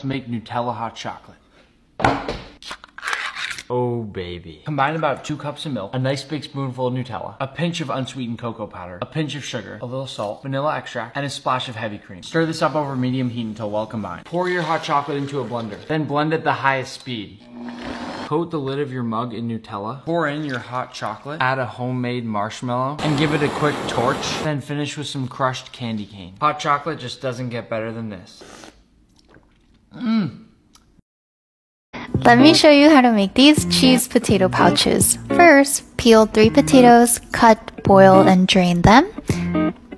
to make Nutella hot chocolate. Oh baby. Combine about two cups of milk, a nice big spoonful of Nutella, a pinch of unsweetened cocoa powder, a pinch of sugar, a little salt, vanilla extract, and a splash of heavy cream. Stir this up over medium heat until well combined. Pour your hot chocolate into a blender, then blend at the highest speed. Coat the lid of your mug in Nutella. Pour in your hot chocolate. Add a homemade marshmallow and give it a quick torch. Then finish with some crushed candy cane. Hot chocolate just doesn't get better than this. Mm. Let me show you how to make these cheese potato pouches. First, peel 3 potatoes, cut, boil, and drain them.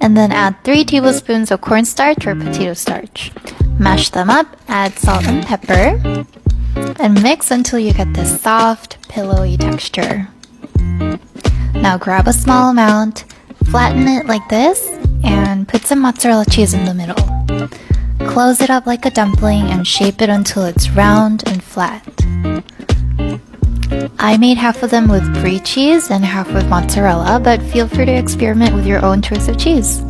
And then add 3 tablespoons of cornstarch or potato starch. Mash them up, add salt and pepper, and mix until you get this soft, pillowy texture. Now grab a small amount, flatten it like this, and put some mozzarella cheese in the middle. Close it up like a dumpling and shape it until it's round and flat. I made half of them with brie cheese and half with mozzarella, but feel free to experiment with your own choice of cheese.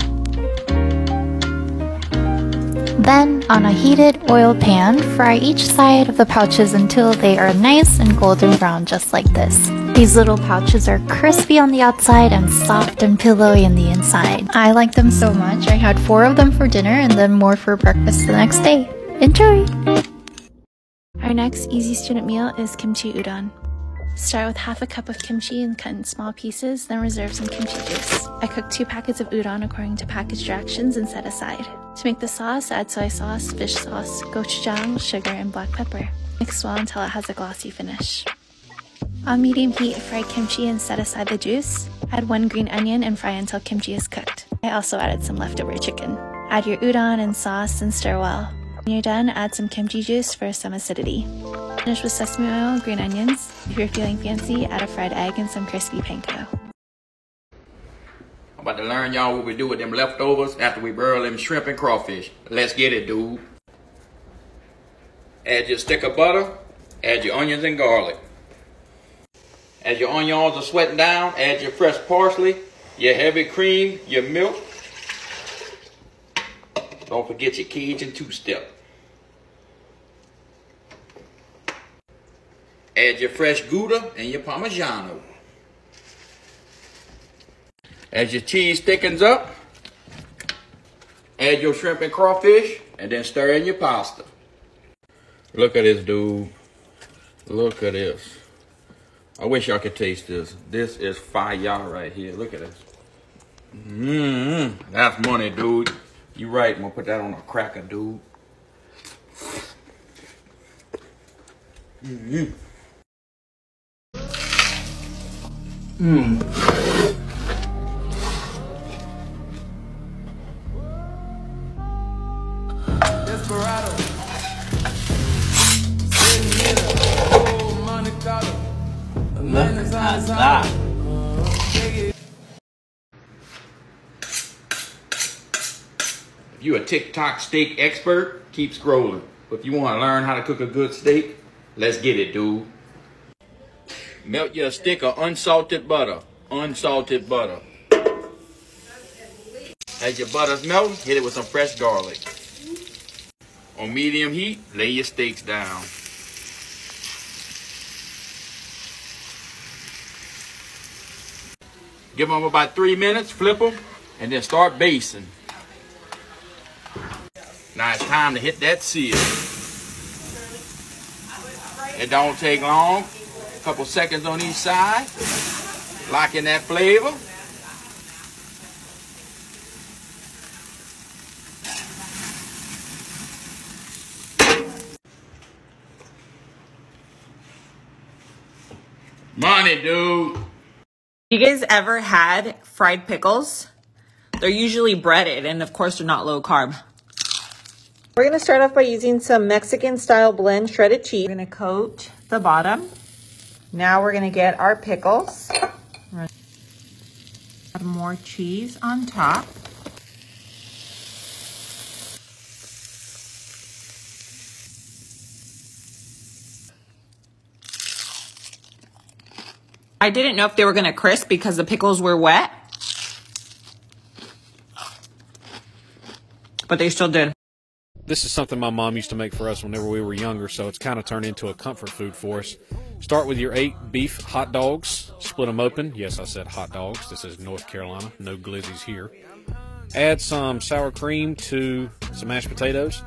Then, on a heated oil pan, fry each side of the pouches until they are nice and golden brown just like this. These little pouches are crispy on the outside and soft and pillowy in the inside. I like them so much, I had four of them for dinner and then more for breakfast the next day. Enjoy! Our next easy student meal is kimchi udon. Start with half a cup of kimchi and cut in small pieces, then reserve some kimchi juice. I cooked two packets of udon according to package directions and set aside. To make the sauce, add soy sauce, fish sauce, gochujang, sugar, and black pepper. Mix well until it has a glossy finish. On medium heat, fry kimchi and set aside the juice. Add one green onion and fry until kimchi is cooked. I also added some leftover chicken. Add your udon and sauce and stir well. When you're done, add some kimchi juice for some acidity. Finish with sesame oil, green onions. If you're feeling fancy, add a fried egg and some crispy panko. I'm about to learn y'all what we do with them leftovers after we broil them shrimp and crawfish. Let's get it, dude. Add your stick of butter. Add your onions and garlic. As your onions are sweating down, add your fresh parsley, your heavy cream, your milk. Don't forget your Cajun two-step. Add your fresh Gouda and your Parmigiano. As your cheese thickens up, add your shrimp and crawfish, and then stir in your pasta. Look at this, dude. Look at this. I wish y'all could taste this. This is fire right here. Look at this. Mmm, that's money, dude. You right. I'm gonna put that on a cracker, dude. Mmm. Mmm. TikTok steak expert, keep scrolling. But if you want to learn how to cook a good steak, let's get it, dude. Melt your stick of unsalted butter. Unsalted butter. As your butter's melting, hit it with some fresh garlic. On medium heat, lay your steaks down. Give them about three minutes, flip them, and then start basting. It's time to hit that seal. It don't take long. A couple seconds on each side. Lock in that flavor. Money, dude. You guys ever had fried pickles? They're usually breaded, and of course, they're not low carb. We're to start off by using some Mexican style blend shredded cheese. We're to coat the bottom. Now we're to get our pickles. Add more cheese on top. I didn't know if they were to crisp because the pickles were wet. But they still did. This is something my mom used to make for us whenever we were younger, so it's kind of turned into a comfort food for us. Start with your eight beef hot dogs, split them open. Yes, I said hot dogs. This is North Carolina, no glizzies here. Add some sour cream to some mashed potatoes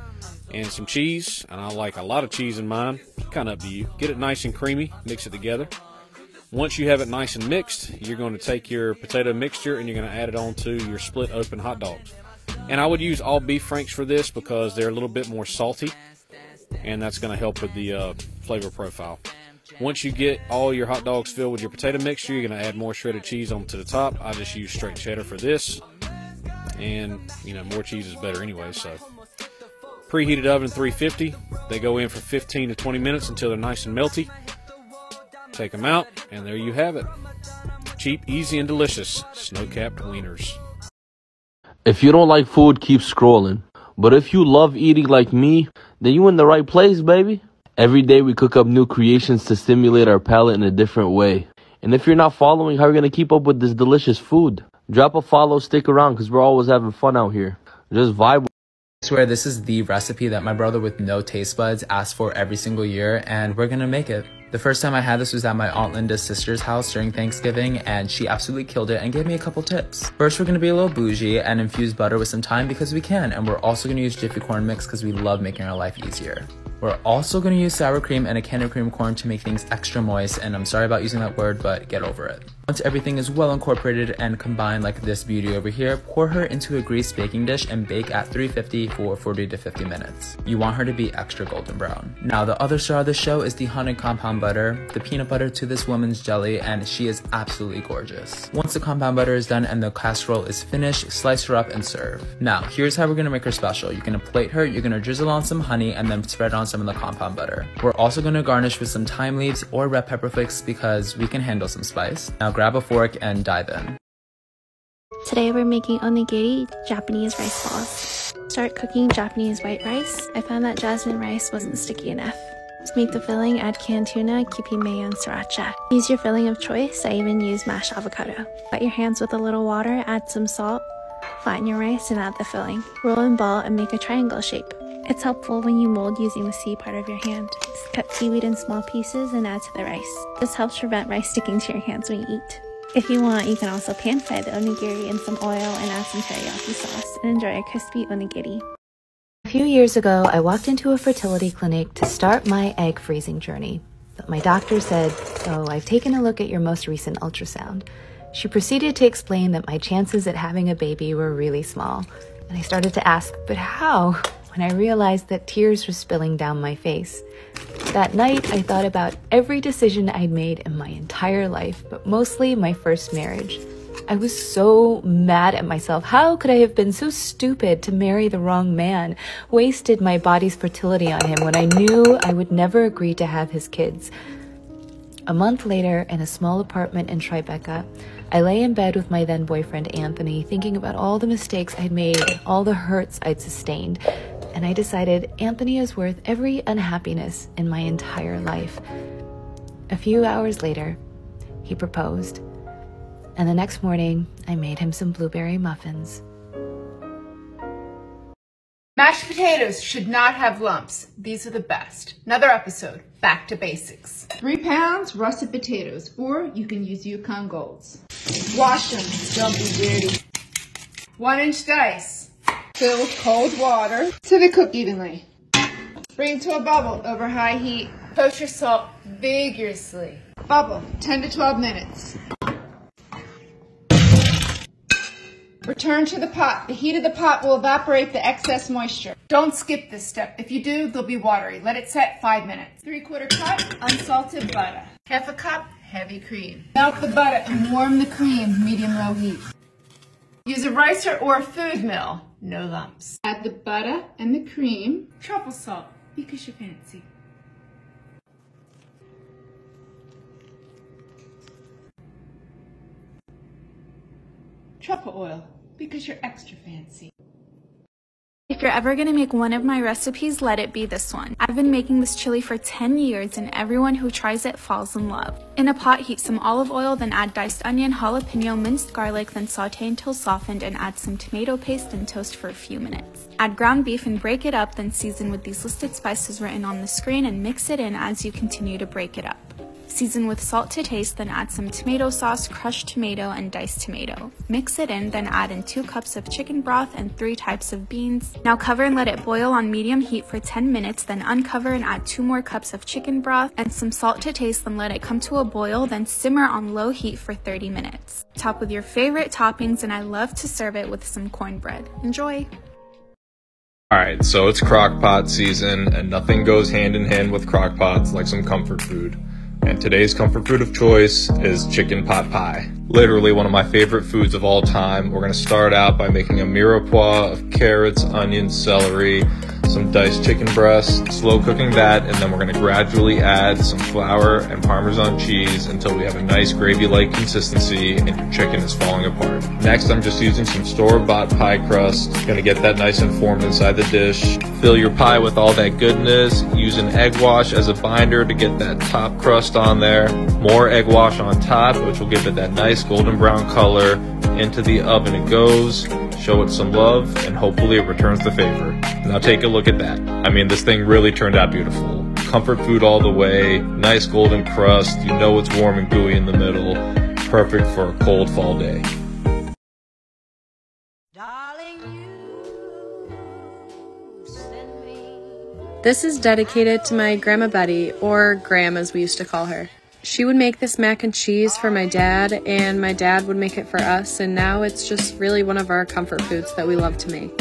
and some cheese, and I like a lot of cheese in mine. Kind of up to you. Get it nice and creamy, mix it together. Once you have it nice and mixed, you're going to take your potato mixture and you're going to add it onto your split open hot dogs. And I would use all beef franks for this because they're a little bit more salty, and that's going to help with the uh, flavor profile. Once you get all your hot dogs filled with your potato mixture, you're going to add more shredded cheese onto the top. I just use straight cheddar for this, and you know more cheese is better anyway. So preheated oven 350. They go in for 15 to 20 minutes until they're nice and melty. Take them out, and there you have it. Cheap, easy, and delicious snow-capped wieners. If you don't like food, keep scrolling. But if you love eating like me, then you in the right place, baby. Every day we cook up new creations to stimulate our palate in a different way. And if you're not following, how are you going to keep up with this delicious food? Drop a follow, stick around, because we're always having fun out here. Just vibe. I swear this is the recipe that my brother with no taste buds asks for every single year, and we're gonna make it. The first time I had this was at my Aunt Linda's sister's house during Thanksgiving, and she absolutely killed it and gave me a couple tips. First, we're gonna be a little bougie and infuse butter with some thyme because we can, and we're also gonna use Jiffy Corn Mix because we love making our life easier. We're also to use sour cream and a can of cream corn to make things extra moist, and I'm sorry about using that word, but get over it. Once everything is well incorporated and combined like this beauty over here, pour her into a greased baking dish and bake at 350 for 40 to 50 minutes. You want her to be extra golden brown. Now, the other star of the show is the honey compound butter, the peanut butter to this woman's jelly, and she is absolutely gorgeous. Once the compound butter is done and the casserole is finished, slice her up and serve. Now, here's how we're gonna make her special. You're gonna plate her, you're gonna drizzle on some honey, and then spread on some of the compound butter. We're also gonna garnish with some thyme leaves or red pepper flakes because we can handle some spice. Now grab a fork and dive in. Today we're making onigiri, Japanese rice balls. Start cooking Japanese white rice. I found that jasmine rice wasn't sticky enough. To make the filling, add canned tuna, kewpie mayo, and sriracha. Use your filling of choice. I even use mashed avocado. Wet your hands with a little water, add some salt, flatten your rice, and add the filling. Roll and ball and make a triangle shape. It's helpful when you mold using the C part of your hand. Cut seaweed in small pieces and add to the rice. This helps prevent rice sticking to your hands when you eat. If you want, you can also pan fry the onigiri in some oil and add some teriyaki sauce and enjoy a crispy onigiri. A few years ago, I walked into a fertility clinic to start my egg freezing journey. But my doctor said, Oh, I've taken a look at your most recent ultrasound. She proceeded to explain that my chances at having a baby were really small. And I started to ask, But how? When I realized that tears were spilling down my face. That night, I thought about every decision I'd made in my entire life, but mostly my first marriage. I was so mad at myself. How could I have been so stupid to marry the wrong man? Wasted my body's fertility on him when I knew I would never agree to have his kids. A month later, in a small apartment in Tribeca, I lay in bed with my then boyfriend Anthony, thinking about all the mistakes I'd made, all the hurts I'd sustained, and I decided Anthony is worth every unhappiness in my entire life. A few hours later, he proposed, and the next morning, I made him some blueberry muffins. Mashed potatoes should not have lumps. These are the best. Another episode, back to basics. Three pounds russet potatoes, or you can use Yukon Golds. Wash them, don't be dirty. One inch dice. Fill cold water till they cook evenly. Bring to a bubble over high heat. Poach your salt vigorously. Bubble 10 to 12 minutes. Return to the pot. The heat of the pot will evaporate the excess moisture. Don't skip this step. If you do, they'll be watery. Let it set five minutes. Three quarter cup unsalted butter. Half a cup heavy cream. Melt the butter and warm the cream medium low heat. Use a ricer or a food mill. No lumps. Add the butter and the cream. Truffle salt because you're fancy. Truffle oil because you're extra fancy. If you're ever gonna make one of my recipes, let it be this one. I've been making this chili for 10 years and everyone who tries it falls in love. In a pot, heat some olive oil, then add diced onion, jalapeno, minced garlic, then saute until softened and add some tomato paste and toast for a few minutes. Add ground beef and break it up, then season with these listed spices written on the screen and mix it in as you continue to break it up. Season with salt to taste, then add some tomato sauce, crushed tomato, and diced tomato. Mix it in, then add in 2 cups of chicken broth and 3 types of beans. Now cover and let it boil on medium heat for 10 minutes, then uncover and add 2 more cups of chicken broth and some salt to taste, then let it come to a boil, then simmer on low heat for 30 minutes. Top with your favorite toppings, and I love to serve it with some cornbread. Enjoy! Alright, so it's crock pot season, and nothing goes hand in hand with crock pots like some comfort food. And today's comfort food of choice is chicken pot pie. Literally one of my favorite foods of all time. We're gonna start out by making a mirepoix of carrots, onions, celery, some diced chicken breast, slow cooking that, and then we're gonna gradually add some flour and Parmesan cheese until we have a nice gravy-like consistency and your chicken is falling apart. Next, I'm just using some store-bought pie crust. Gonna get that nice and formed inside the dish. Fill your pie with all that goodness. Use an egg wash as a binder to get that top crust on there. More egg wash on top, which will give it that nice golden brown color. Into the oven it goes show it some love, and hopefully it returns the favor. Now take a look at that. I mean, this thing really turned out beautiful. Comfort food all the way, nice golden crust, you know it's warm and gooey in the middle, perfect for a cold fall day. This is dedicated to my Grandma Betty, or Gram as we used to call her. She would make this mac and cheese for my dad, and my dad would make it for us, and now it's just really one of our comfort foods that we love to make.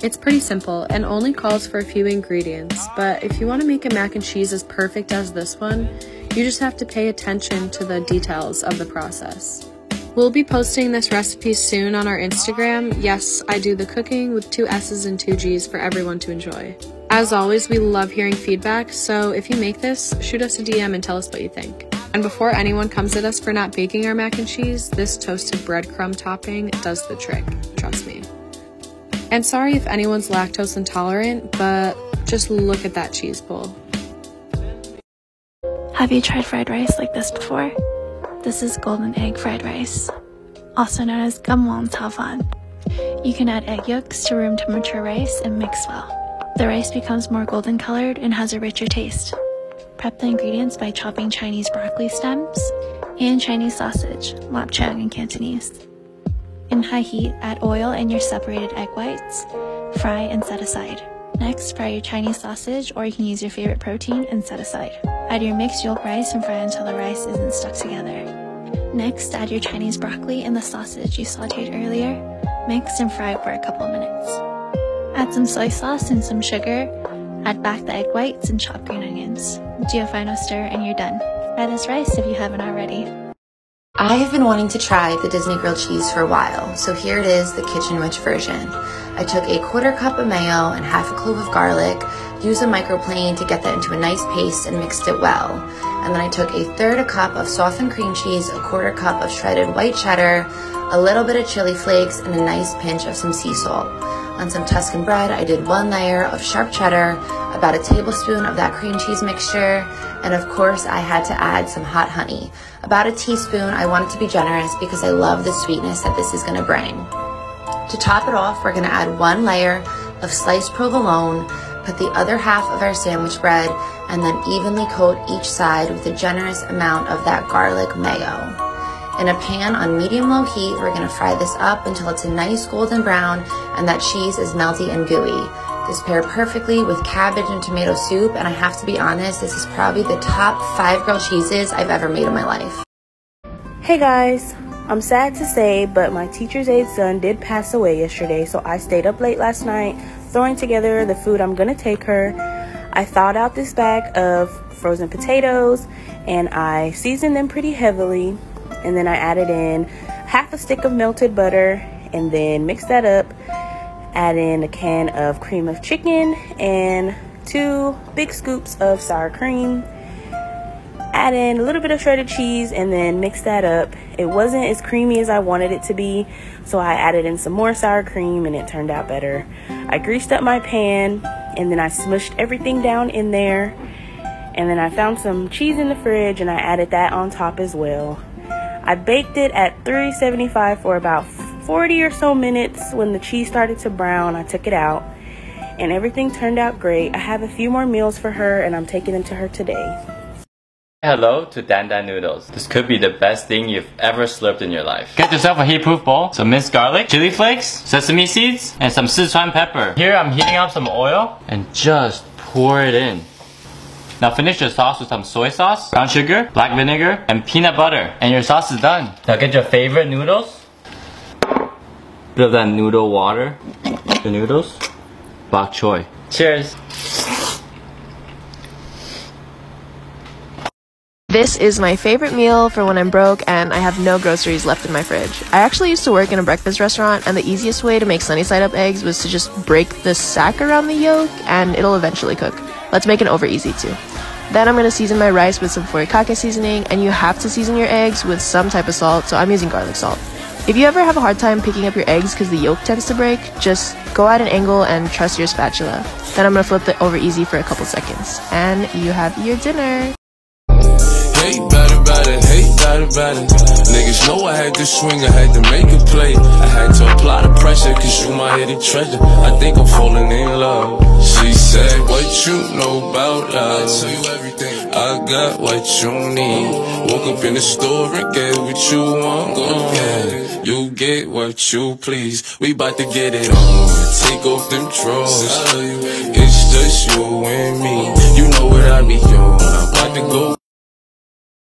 It's pretty simple and only calls for a few ingredients, but if you want to make a mac and cheese as perfect as this one, you just have to pay attention to the details of the process. We'll be posting this recipe soon on our Instagram. Yes, I do the cooking with two S's and two G's for everyone to enjoy. As always, we love hearing feedback, so if you make this, shoot us a DM and tell us what you think. And before anyone comes at us for not baking our mac and cheese, this toasted breadcrumb topping does the trick, trust me. And sorry if anyone's lactose intolerant, but just look at that cheese bowl. Have you tried fried rice like this before? This is golden egg fried rice, also known as gamwon tafan. You can add egg yolks to room temperature rice and mix well. The rice becomes more golden colored and has a richer taste. Prep the ingredients by chopping Chinese broccoli stems and Chinese sausage, lap cheong in Cantonese. In high heat, add oil and your separated egg whites. Fry and set aside. Next, fry your Chinese sausage, or you can use your favorite protein and set aside. Add your mixed yolk rice and fry until the rice isn't stuck together. Next, add your Chinese broccoli and the sausage you sauteed earlier. Mix and fry for a couple minutes. Add some soy sauce and some sugar. Add back the egg whites and chopped green onions. Final stir and you're done. Try this rice if you haven't already. I have been wanting to try the Disney grilled cheese for a while, so here it is, the Kitchen Witch version. I took a quarter cup of mayo and half a clove of garlic, used a microplane to get that into a nice paste and mixed it well. And then I took a third a cup of softened cream cheese, a quarter cup of shredded white cheddar, a little bit of chili flakes, and a nice pinch of some sea salt. On some Tuscan bread, I did one layer of sharp cheddar, about a tablespoon of that cream cheese mixture, and of course I had to add some hot honey. About a teaspoon, I wanted to be generous because I love the sweetness that this is gonna bring. To top it off, we're gonna add one layer of sliced provolone, put the other half of our sandwich bread, and then evenly coat each side with a generous amount of that garlic mayo. In a pan on medium-low heat, we're gonna fry this up until it's a nice golden brown and that cheese is melty and gooey. This paired perfectly with cabbage and tomato soup, and I have to be honest, this is probably the top five grilled cheeses I've ever made in my life. Hey guys, I'm sad to say, but my teacher's aide son did pass away yesterday, so I stayed up late last night throwing together the food I'm gonna take her. I thawed out this bag of frozen potatoes and I seasoned them pretty heavily, and then I added in half a stick of melted butter and then mixed that up. Add in a can of cream of chicken and two big scoops of sour cream add in a little bit of shredded cheese and then mix that up. It wasn't as creamy as I wanted it to be, so I added in some more sour cream and it turned out better. I greased up my pan and then I smushed everything down in there. And then I found some cheese in the fridge and I added that on top as well. I baked it at 375 for about 40 or so minutes. When the cheese started to brown, I took it out and everything turned out great. I have a few more meals for her and I'm taking them to her today. Hello to Dan Dan Noodles. This could be the best thing you've ever slurped in your life. Get yourself a heat-proof bowl, some minced garlic, chili flakes, sesame seeds, and some Sichuan pepper. Here I'm heating up some oil and just pour it in. Now finish your sauce with some soy sauce, brown sugar, black vinegar, and peanut butter. And your sauce is done. Now get your favorite noodles. Bit of that noodle water. The noodles. Bok choy. Cheers. This is my favorite meal for when I'm broke and I have no groceries left in my fridge. I actually used to work in a breakfast restaurant, and the easiest way to make sunny side up eggs was to just break the sack around the yolk and it'll eventually cook. Let's make an over easy too. Then I'm gonna season my rice with some furikake seasoning, and you have to season your eggs with some type of salt, so I'm using garlic salt. If you ever have a hard time picking up your eggs because the yolk tends to break, just go at an angle and trust your spatula. Then I'm gonna flip it over easy for a couple seconds, and you have your dinner. About it, hate about it, about it. Niggas know I had to swing, I had to make a play. I had to apply the pressure, cause you my hidden treasure. I think I'm falling in love. She said, What you know about love? I tell you everything. I got what you need. Woke up in the store and get what you want. Go ahead, you get what you please. We bout to get it on. Take off them drawers. It's just you and me. You know what I be on. I'm about to go.